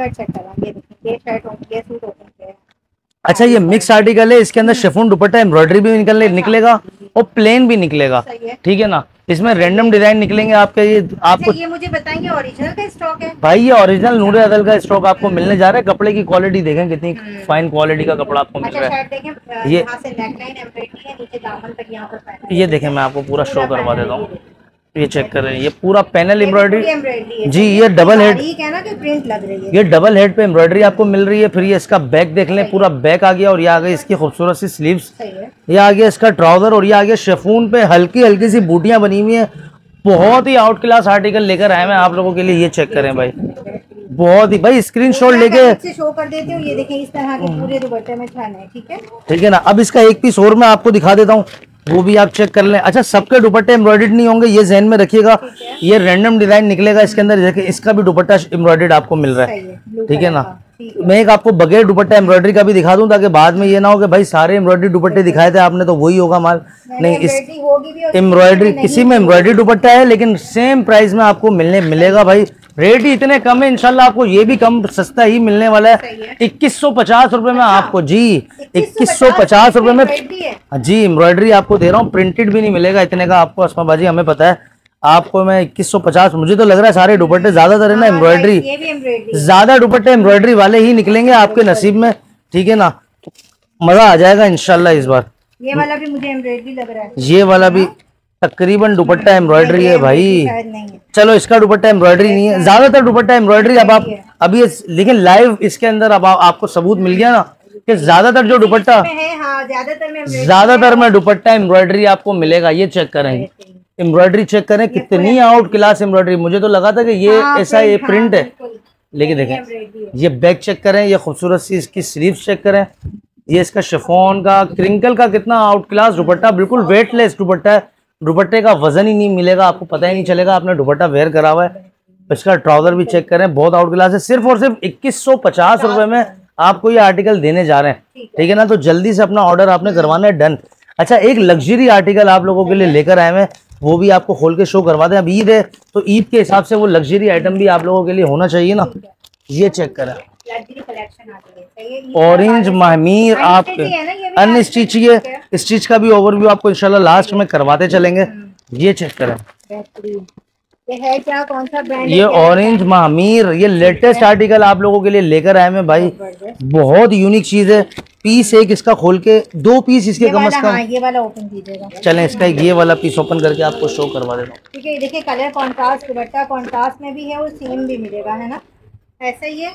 अच्छा ये मिक्स आर्टिकल है इसके अंदर शिफोन दुपट्टा एम्ब्रॉयडरी भी निकलने निकलेगा और प्लेन भी निकलेगा। ठीक है ना? इसमें रेंडम डिज़ाइन निकलेंगे आपके ये आपको
अच्छा ये मुझे बताएँगे ओरिजिनल का स्टॉक है?
भाई ये ओरिजिनल नूरे अदल का स्टॉक आपको मिलने जा रहा है। कपड़े की क्वालिटी देखें कितनी फाइन क्वालिटी का कपड़ा आपको मिल
अच्छा
रहा है। ये-
है
ये देखें मैं आपको पूरा शो करवा देता हूँ। ये चेक करें ये पूरा पैनल एम्ब्रॉयडरी जी ये डबल हेड
बारीक कि प्रिंट लग रही है।
ये डबल हेड पे एम्ब्रॉयडरी आपको मिल रही है फिर ये इसका बैक देख लें पूरा बैक आ गया और ये आ गई इसकी खूबसूरत सी स्लीव्स ये आ गया इसका ट्राउज़र और ये आ गया शेफून पे हल्की हल्की सी बूटियाँ बनी हुई है। बहुत ही आउट क्लास आर्टिकल लेकर आए मैं आप लोगों के लिए ये चेक करें भाई। बहुत ही भाई स्क्रीन शॉट
लेके शो कर देती हूँ ये देखें इस तरह के पूरे दुपट्टे में छन है ठीक है?
ठीक है ना? अब इसका एक पीस और मैं आपको दिखा देता हूँ। वो भी आप चेक कर लें। अच्छा सबके दुपट्टे एम्ब्रॉयडेड नहीं होंगे ये जहन में रखिएगा। ये रैंडम डिज़ाइन निकलेगा इसके अंदर जैसे इसका भी दुपट्टा एम्ब्रॉयडेड आपको मिल रहा है। ठीक है ना? मैं एक आपको बगैर दुपट्टा एम्ब्रॉयडरी का भी दिखा दूँ ताकि बाद में ये ना हो कि भाई सारे एम्ब्रॉयडरी दुपट्टे दिखाए थे आपने तो वही होगा माल। नहीं इस
एम्ब्रॉयडरी
किसी में एम्ब्रॉयडरी दुपट्टा है लेकिन सेम प्राइस में आपको मिलने मिलेगा भाई। रेट ही इतने कम है इनशाला आपको ये भी कम सस्ता ही मिलने वाला है।
है।
इक्कीस सौ पचास रुपए में आपको जी इक्कीस सौ पचास रुपए में
है
हाँ जी एम्ब्रॉयडरी आपको दे रहा हूँ प्रिंटेड भी नहीं मिलेगा इतने का आपको असमा बाजी हमें पता है। आपको मैं इक्कीस सौ पचास मुझे तो लग रहा है सारे दुपट्टे ज़्यादातर है ना एम्ब्रॉयडरी
एम्ब्रॉयडरी
ज़्यादा दुपट्टे एम्ब्रॉयडरी वाले ही निकलेंगे आपके नसीब में ठीक है ना? मज़ा आ जाएगा इंशाल्लाह इस बार।
ये वाला भी मुझे एम्ब्रॉयडरी लग रहा है।
ये वाला भी तकरीबन दुपट्टा एम्ब्रॉयडरी है भाई। चलो इसका दुपट्टा एम्ब्रॉयडरी नहीं है। ज़्यादातर दुपट्टा एम्ब्रॉयडरी अब आप अभी लेकिन लाइव इसके अंदर अब आपको सबूत मिल गया ना कि ज़्यादातर जो दुपट्टा
है ज़्यादातर में
दुपट्टा एम्ब्रॉयडरी आपको मिलेगा ये चेक करें। एम्ब्रॉयडरी चेक करें कितनी आउट क्लास एम्ब्रॉयडरी। मुझे तो लगा था कि ये
हाँ,
ऐसा ये प्रिंट
हाँ,
है। लेकिन देखें ये बैक चेक करें ये खूबसूरत सी इसकी स्लीव चेक करें। ये इसका शिफॉन का क्रिंकल का कितना आउट क्लास दुपट्टा बिल्कुल वेटलेस दुपट्टा है। दुपट्टे का वज़न ही नहीं मिलेगा आपको पता ही नहीं चलेगा आपने दुपट्टा वेयर करा हुआ है। इसका ट्राउज़र भी चेक करें बहुत आउट क्लास है। सिर्फ़ और सिर्फ़ इक्कीस सौ पचास रुपए में आपको ये आर्टिकल देने जा रहे हैं। ठीक है। ना? तो जल्दी से अपना ऑर्डर आपने करवाना है डन अच्छा एक लग्जरी आर्टिकल आप लोगों के लिए लेकर आए हैं वो भी आपको खोल के शो करवा दें। अब ईद है तो ईद के हिसाब से वो लग्जरी आइटम भी आप लोगों के लिए होना चाहिए ना। ये चेक करें। ऑरेंज महमीर आप अन्य स्टिच ये स्टिच का भी ओवरव्यू आपको इंशाल्लाह लास्ट में करवाते चलेंगे। ये चेक करें।
ये है क्या कौन सा ब्रांड
ये ऑरेंज महमीर ये लेटेस्ट आर्टिकल आप लोगों के लिए लेकर आए मैं भाई। बहुत यूनिक चीज़ है। पीस एक इसका खोल के दो पीस इसके कम से कम।
हाँ ये वाला ओपन कीजिएगा।
चलें इसका एक ये वाला पीस ओपन करके आपको शो करवा देता हूँ।
ठीक है देखिए कलर कॉन्ट्रास्ट दुपट्टा कॉन्ट्रास्ट में भी है और सेम भी मिलेगा है ना? ऐसा ही है।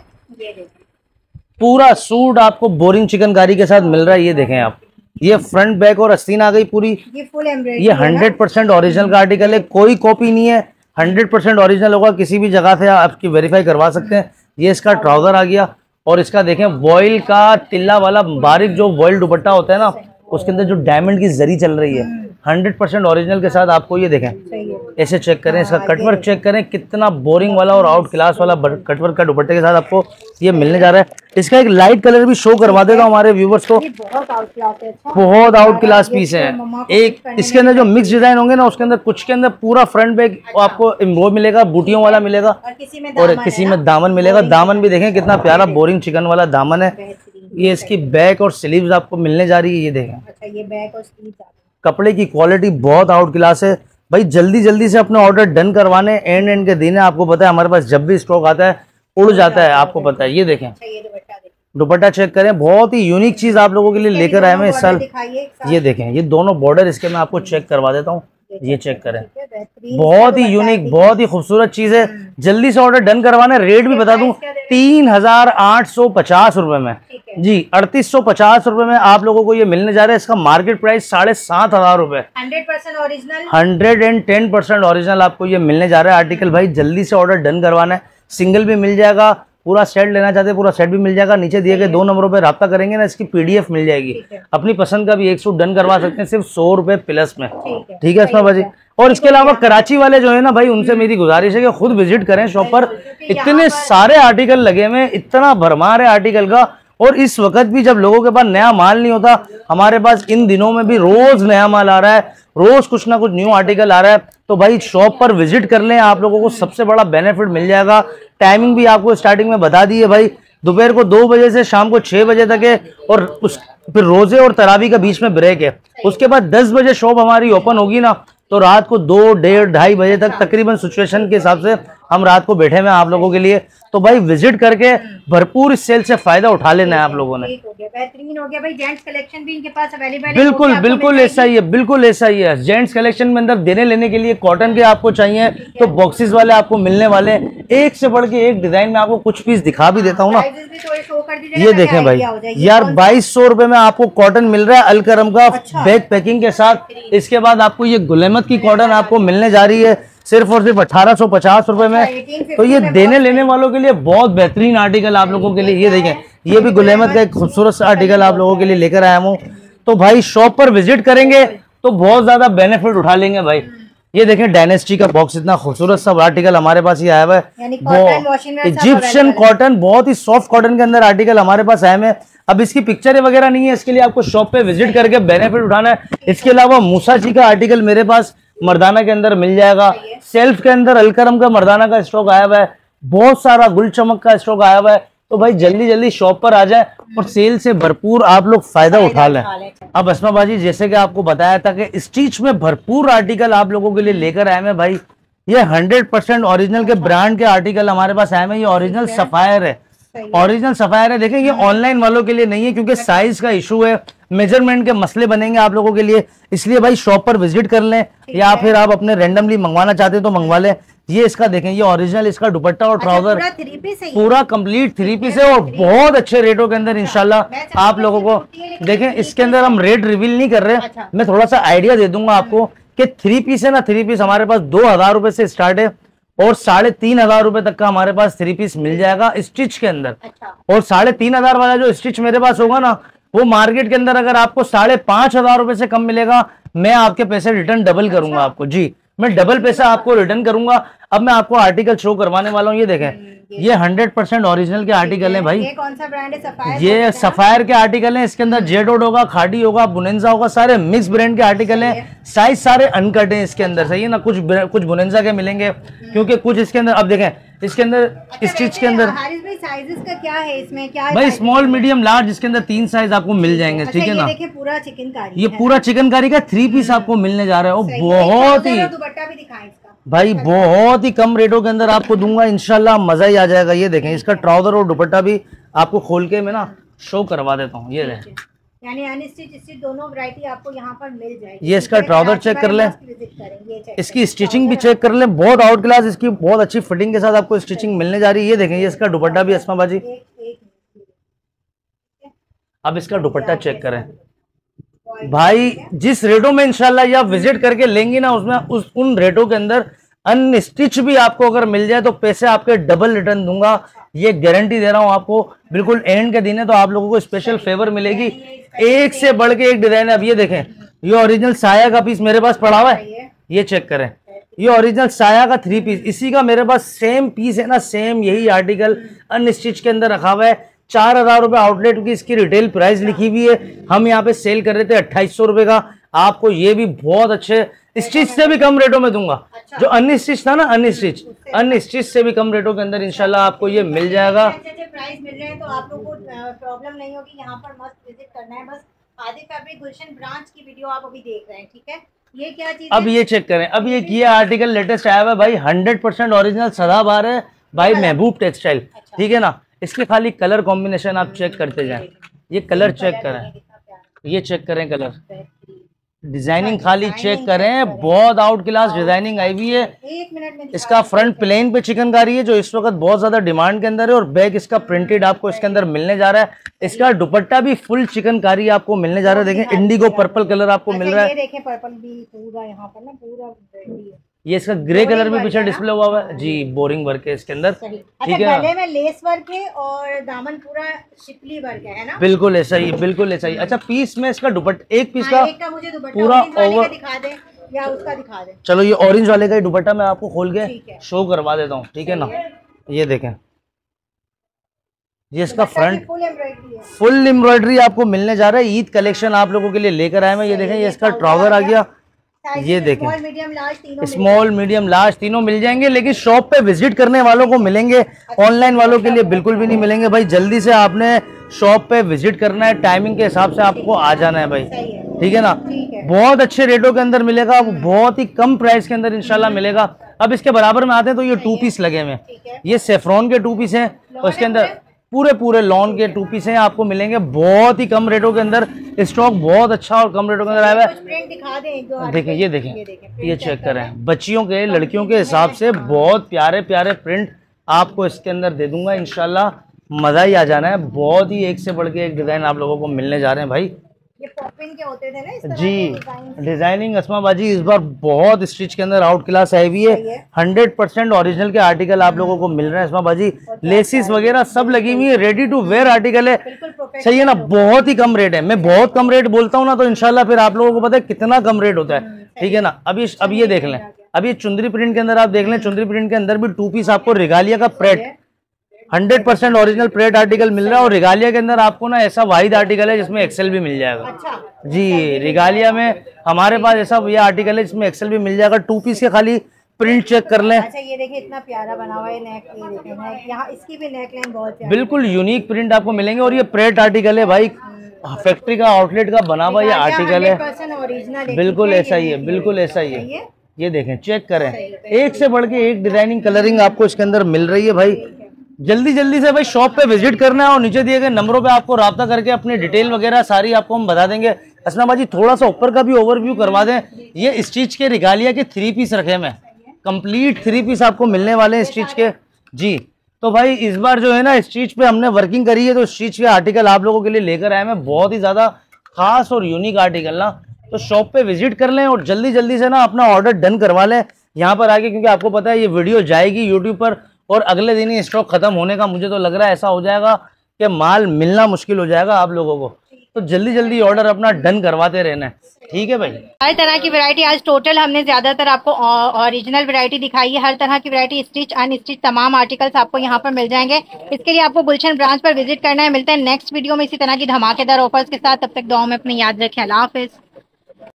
पूरा सूट आपको बोरिंग चिकनकारी के साथ मिल रहा है ये देखें आप। ये फ्रंट बैक और अस्तीन आ गई पूरी।
ये फुल
ये हंड्रेड परसेंट ऑरिजिनल का आर्टिकल है कोई कॉपी नहीं है। हंड्रेड परसेंट ऑरिजिनल होगा किसी भी जगह से आपकी वेरीफाई करवा सकते हैं। ये इसका ट्राउज़र आ गया और इसका देखें वॉइल का तिल्ला वाला बारीक जो वॉइल दुपट्टा होता है ना उसके अंदर जो डायमंड की जरी चल रही है हंड्रेड परसेंट ओरिजिनल के साथ आपको ये देखें। ऐसे चेक करें इसका कटवर्क चेक करें कितना बोरिंग वाला और आउट क्लास वाला कटवर्क का दुपट्टे के साथ आपको ये मिलने जा रहा है। इसका एक लाइट कलर भी शो करवा देगा हमारे व्यूवर्स को।
बहुत आउट क्लास है अच्छा।
पीस है। एक इसके अंदर जो मिक्स डिज़ाइन होंगे ना उसके अंदर कुछ के अंदर पूरा फ्रंट बैग आपको वो मिलेगा बूटियों वाला मिलेगा।
और किसी में दामन है
मिलेगा। दामन भी देखें कितना प्यारा बोरिंग चिकन वाला दामन है। ये इसकी बैक और स्लीव्स आपको मिलने जा रही है ये देखें।
अच्छा ये बैक और स्लीव
कपड़े की क्वालिटी बहुत आउट क्लास है। भाई जल्दी जल्दी से अपने ऑर्डर डन करवाने एंड एंड के दिन है आपको पता है हमारे पास जब भी स्टॉक आता है उड़ जाता है आपको पता है। ये देखें।
अच्छा दुपट्टा
चेक करें बहुत ही यूनिक चीज़ आप लोगों के लिए लेकर आए हैं इस साल। ये देखें ये दोनों बॉर्डर इसके मैं आपको चेक करवा देता हूँ। ये चेक करें। बहुत ही यूनिक बहुत ही खूबसूरत चीज़ है। जल्दी से ऑर्डर डन करवाना रेट भी बता दूँ तीन हज़ार आठ सौ पचास रुपए में। जी अड़तीस सौ पचास रुपए में आप लोगों को ये मिलने जा रहा है। इसका मार्केट प्राइस साढ़े सात हज़ार रुपए।
Hundred percent original
hundred and ten percent original आपको ये मिलने जा रहा है। आर्टिकल भाई जल्दी से ऑर्डर डन करवाना है। सिंगल भी मिल जाएगा। पूरा सेट लेना चाहते हैं पूरा सेट भी मिल जाएगा। नीचे दिए गए दो नंबरों पे रब्ता करेंगे ना इसकी पीडीएफ मिल जाएगी। अपनी पसंद का भी एक सूट डन करवा सकते हैं सिर्फ़ सौ रुपए प्लस में।
ठीक है।
इसमें बाजी और इसके अलावा कराची वाले जो है ना भाई उनसे मेरी गुजारिश है कि खुद विज़िट करें शॉप पर। इतने सारे आर्टिकल लगे हुए इतना भरमार है आर्टिकल का। और इस वक्त भी जब लोगों के पास नया माल नहीं होता हमारे पास इन दिनों में भी रोज नया माल आ रहा है रोज कुछ ना कुछ न्यू आर्टिकल आ रहा है। तो भाई शॉप पर विज़िट कर लें आप लोगों को सबसे बड़ा बेनिफिट मिल जाएगा। टाइमिंग भी आपको स्टार्टिंग में बता दी है भाई। दोपहर को दो बजे से शाम को छह बजे तक है और उस फिर रोज़े और तरावी का बीच में ब्रेक है। उसके बाद दस बजे शॉप हमारी ओपन होगी ना तो रात को दो डेढ़ ढाई बजे तक तकरीबन सिचुएशन के हिसाब से हम रात को बैठे हुए हैं आप लोगों के लिए तो भाई विज़िट करके भरपूर इस सेल से फ़ायदा उठा लेना है आप लोगों ने।
ठीक हो गया बेहतरीन हो गया भाई जेंट्स कलेक्शन भी इनके पास अवेलेबल है
बिल्कुल बिल्कुल ऐसा ही है बिल्कुल ऐसा ही है। जेंट्स कलेक्शन में अंदर देने लेने के लिए कॉटन के आपको चाहिए तो बॉक्सेस वाले आपको मिलने वाले हैं। एक से बढ़ के एक डिज़ाइन में आपको कुछ पीस दिखा भी देता हूँ ना। ये देखें भाई यार बाईस सौ रुपए में आपको कॉटन मिल रहा है अलकरम का
अच्छा।
बैग पैकिंग के साथ। इसके बाद आपको ये गुलेमत की कॉटन आपको मिलने जा रही है। सिर्फ़ और सिर्फ़ अठारह सौ पचास रुपए में। तो ये देने लेने वालों के लिए बहुत बेहतरीन आर्टिकल आप लोगों के लिए ये देखें। ये भी गुलेमत का एक खूबसूरत आर्टिकल आप लोगों के लिए लेकर आया हूँ। तो भाई शॉप पर विज़िट करेंगे तो बहुत ज़्यादा बेनिफिट उठा लेंगे भाई। ये देखें डायनेस्टी का बॉक्स इतना खूबसूरत सब आर्टिकल हमारे पास ही आया हुआ है। इजिप्शियन कॉटन बहुत ही। सॉफ्ट कॉटन के अंदर आर्टिकल हमारे पास आए हैं। अब इसकी पिक्चर वगैरह नहीं है इसके लिए आपको शॉप पे विज़िट करके बेनिफिट उठाना है। इसके अलावा मूसा जी का आर्टिकल मेरे पास मर्दाना के अंदर मिल जाएगा। सेल्फ के अंदर अलकरम का मर्दाना का स्टॉक आया हुआ है। बहुत सारा गुल चमक का स्टॉक आया हुआ है। तो भाई जल्दी जल्दी शॉप पर आ जाए और सेल से भरपूर आप लोग फ़ायदा उठा लें। अब अस्मा बाजी जैसे कि आपको बताया था कि स्टिच में भरपूर आर्टिकल आप लोगों के लिए लेकर आए हैं भाई। ये हंड्रेड परसेंट ओरिजिनल के ब्रांड के आर्टिकल हमारे पास आए हैं। ये ओरिजिनल सफायर है। ओरिजिनल सफायर है। देखें ये ऑनलाइन वालों के लिए नहीं है क्योंकि साइज़ का इशू है। मेज़रमेंट के मसले बनेंगे आप लोगों के लिए। इसलिए भाई शॉप पर विज़िट कर लें या फिर आप अपने रेंडमली मंगवाना चाहते हैं तो मंगवा लें। ये इसका देखें ये ओरिजिनल इसका दुपट्टा और
अच्छा,
ट्राउज़र
पूरा ये?
पूरा कंप्लीट थ्री पीस है और बहुत अच्छे रेटों के अंदर इनशाला आप लोगों को देखें इसके अंदर हम रेट रिवील नहीं कर रहे।
अच्छा।
मैं थोड़ा सा आइडिया दे दूँगा आपको कि थ्री पीस है ना थ्री पीस हमारे पास दो हज़ार रुपए से स्टार्ट है। और साढ़े तीन हज़ार रुपए तक का हमारे पास थ्री पीस मिल जाएगा स्टिच के अंदर।
अच्छा।
और साढ़े तीन हज़ार वाला जो स्टिच मेरे पास होगा ना वो मार्केट के अंदर अगर आपको साढ़े पाँच हज़ार रुपए से कम मिलेगा मैं आपके पैसे रिटर्न डबल करूँगा आपको। जी मैं डबल पैसा आपको रिटर्न करूँगा। अब मैं आपको आर्टिकल शो करवाने वाला हूँ ये देखें। ये हंड्रेड परसेंट ओरिजिनल के आर्टिकल है। भाई।
ये कौन सा ब्रांड है? सफायर
ये सफायर के आर्टिकल है इसके अंदर जेडोड होगा खाड़ी होगा बुनेंजा होगा सारे मिक्स ब्रांड के आर्टिकल है। साइज़ सारे अनकट है इसके अंदर सही है ना? कुछ कुछ बुनेंजा के मिलेंगे क्योंकि कुछ इसके अंदर अब देखें इसके अंदर स्टिच के अंदर
भाई साइजेस का क्या है इसमें? क्या
भाई स्मॉल मीडियम लार्ज इसके अंदर तीन साइज़ आपको मिल जाएँगे
अच्छा,
ठीक है ना?
देखिए पूरा चिकन कारी
ये पूरा चिकनकारी का थ्री पीस आपको मिलने जा रहा है।
है।
बहुत ही
दुपट्टा भी दिखाएँ इसका।
भाई बहुत ही कम रेटों के अंदर आपको दूँगा। इनशाला मज़ा ही आ जाएगा। ये देखें इसका ट्राउज़र और दुपट्टा भी आपको खोल के मैं ना शो करवा देता हूँ। ये देखें
यानी अनस्टिच स्टिच दोनों वैरायटी आपको यहाँ पर मिल जाएगी।
ये इसका ट्राउज़र
एक
कर लें। इसकी स्टिचिंग भी चेक कर लें। बहुत आउट क्लास इसकी बहुत अच्छी फिटिंग के साथ आपको स्टिचिंग मिलने जा रही है। ये देखें ये इसका दुपट्टा भी अस्मा बाजी। अब इसका दुपट्टा चेक करें। भाई, जिस रेटों में इंशाल्लाह ये आप विज़िट करके लेंगी ना, उसमें उस उन रेटों के अंदर अनस्टिच भी आपको अगर मिल जाए तो पैसे आपके डबल रिटर्न दूँगा। ये गारंटी दे रहा हूँ आपको। बिल्कुल एंड के दिन है तो आप लोगों को स्पेशल फेवर मिलेगी। एक से बढ़ के एक डिज़ाइन है। अब ये देखें, ये ओरिजिनल साया का पीस मेरे पास पड़ा हुआ है। ये चेक करें। ये ओरिजिनल साया का थ्री पीस इसी का मेरे पास सेम पीस है ना सेम यही आर्टिकल अनस्टिच के अंदर रखा हुआ है। चार हज़ार रुपए आउटलेट की इसकी रिटेल प्राइस लिखी हुई है। हम यहाँ पे सेल कर रहे थे अट्ठाईस सौ रुपए का। आपको ये भी बहुत अच्छे स्टिच से भी कम रेटों में दूँगा। अच्छा। जो अनस्टिच था ना अनस्टिच अनस्टिच से भी कम रेटों के अंदर इंशाल्लाह आपको ये मिल जाएगा।
अच्छे अच्छे प्राइस मिल रहे हैं तो आप लोगों को प्रॉब्लम नहीं होगी। यहाँ पर मस्त विज़िट करना है। बस आदि फैब्रिक गुलशन ब्रांच की वीडियो आप अभी देख रहे हैं ठीक है? ये क्या चीज़
अब ये चेक करें। अब ये किया आर्टिकल लेटेस्ट आया हुआ है। भाई हंड्रेड परसेंट ओरिजिनल सदाबहार है। भाई महबूब टेक्सटाइल ठीक है ना? इसके खाली कलर कॉम्बिनेशन आप चेक करते जाएँ। ये कलर चेक करें। ये चेक करें कलर डिज़ाइनिंग खाली चेक करें। बहुत आउट क्लास डिज़ाइनिंग आई हुई है। इसका फ्रंट प्लेन पे चिकनकारी है जो इस वक्त बहुत ज़्यादा डिमांड के अंदर है और बैक इसका प्रिंटेड आपको इसके अंदर मिलने जा रहा है। इसका दुपट्टा भी फुल चिकनकारी आपको मिलने जा रहा है। देखें इंडिगो पर्पल कलर आपको मिल
अच्छा,
रहा है।
देखें पर्पल भी पूरा यहाँ पर ना पूरा
ये इसका ग्रे कलर
में
पीछे डिस्प्ले हुआ हुआ है। जी बोरिंग वर्क है इसके अंदर। ठीक
अच्छा
है।
गले में लेस वर्क है और दामन पूरा शिपली वर्क है है ना?
बिल्कुल ऐसा ही बिल्कुल ऐसा ही। अच्छा पीस में इसका दुपट्टा एक पीस
हाँ,
का
एक का मुझे
पूरा over-
दिखा दे या उसका दिखा दे।
चलो ये ऑरेंज वाले का ही दुपट्टा मैं आपको खोल के शो करवा देता हूँ ठीक है ना? ये देखें। ये इसका front
full embroidery
full embroidery आपको मिलने जा रहा है। ईद कलेक्शन आप लोगों के लिए लेकर आए मैं ये देखें ये इसका ट्राउज़र आ गया। ये देखें।
स्मॉल मीडियम लार्ज तीनों
मिल जाएँगे लेकिन शॉप पे विज़िट करने वालों को मिलेंगे। ऑनलाइन वालों के लिए बिल्कुल भी नहीं मिलेंगे। भाई जल्दी से आपने शॉप पे विज़िट करना है। टाइमिंग के हिसाब से आपको आ जाना है भाई। ठीक है ना? बहुत अच्छे रेटों के अंदर मिलेगा। बहुत ही कम प्राइस के अंदर इनशाला मिलेगा। अब इसके बराबर में आते हैं तो ये टू पीस लगे हुए हैं। ये सेफ्रॉन के टू पीस हैं। उसके अंदर पूरे पूरे लॉन के टू पीस हैं आपको मिलेंगे बहुत ही कम रेटों के अंदर। स्टॉक बहुत अच्छा और कम रेटों के अंदर आया हुआ है।
दिखा
ये देखें ये चेक करें बच्चियों के लड़कियों के हिसाब से बहुत प्यारे प्यारे प्रिंट आपको इसके अंदर दे दूँगा। इनशाला मज़ा ही आ जाना है। बहुत ही एक से बढ़ के एक डिज़ाइन आप लोगों को मिलने जा रहे हैं भाई।
ये पॉपिन के होते थे ना
जी डिज़ाइनिंग अस्मा बाजी इस बार बहुत स्टिच के अंदर आउट क्लास आई हुई है।
है।
हंड्रेड परसेंट ओरिजिनल के आर्टिकल आप लोगों को मिल रहे हैं अस्मा बाजी लेसिस वगैरह सब लगी हुई है रेडी टू वेयर आर्टिकल है। सही है ना बहुत ही कम रेट है। मैं बहुत कम रेट बोलता हूँ ना तो इनशाला फिर आप लोगों को पता है कितना कम रेट होता है। ठीक है ना? अभी अब ये देख लें। अब ये चुंदरी प्रिंट के अंदर आप देख लें चुंदरी प्रिंट के अंदर भी टू पीस आपको रिगालिया का pret hundred percent original pret article मिल रहा है और रिगालिया के अंदर आपको ना ऐसा वाइड आर्टिकल है जिसमें एक्सेल भी मिल जाएगा।
अच्छा।
जी रिगालिया में हमारे पास ऐसा ये आर्टिकल है जिसमें एक्सेल भी मिल जाएगा। टू पीस के खाली प्रिंट चेक कर लें।
अच्छा ये देखिए इतना प्यारा बना हुआ है नेक नेक यहाँ इसकी भी नेक लाइन बहुत प्यारी
बिल्कुल यूनिक प्रिंट आपको मिलेंगे और ये प्रेट आर्टिकल है भाई। फैक्ट्री का आउटलेट का बना हुआ ये आर्टिकल है। बिल्कुल ऐसा ही है बिल्कुल ऐसा ही है।
ये
ये देखें चेक करें। एक से बढ़ के एक डिज़ाइनिंग कलरिंग आपको इसके अंदर मिल रही है भाई। जल्दी जल्दी से भाई शॉप पे विज़िट करना है और नीचे दिए गए नंबरों पे आपको रब्ता करके अपनी डिटेल वगैरह सारी आपको हम बता देंगे। असनामा जी थोड़ा सा ऊपर का भी ओवरव्यू करवा दें। ये स्टिच के रिगालिया के थ्री पीस रखे मैं कंप्लीट थ्री पीस आपको मिलने वाले हैं स्टिच के। जी तो भाई इस बार जो है ना स्टिच पे हमने वर्किंग करी है तो स्टिच के आर्टिकल आप लोगों के लिए लेकर आए मैं। बहुत ही ज़्यादा खास और यूनिक आर्टिकल ना। तो शॉप पे विज़िट कर लें और जल्दी जल्दी से ना अपना ऑर्डर डन करवा लें। यहाँ पर आके, क्योंकि आपको पता है ये वीडियो जाएगी यूट्यूब पर। और अगले दिन ही स्टॉक खत्म होने का मुझे तो लग रहा है ऐसा हो जाएगा कि माल मिलना मुश्किल हो जाएगा आप लोगों को। तो जल्दी जल्दी ऑर्डर अपना डन करवाते रहना ठीक है भाई?
हर तरह की वैरायटी आज टोटल हमने ज़्यादातर आपको ओरिजिनल वैरायटी दिखाई है। हर तरह की वैरायटी स्टिच अनस्टिच तमाम आर्टिकल्स आपको यहाँ पर मिल जाएँगे। इसके लिए आपको गुलशन ब्रांच पर विज़िट करना है। मिलते हैं नेक्स्ट वीडियो में इसी तरह की धमाकेदार ऑफर्स के साथ। तब तक दुआ में अपनी याद रखें। अल्लाह हाफिज।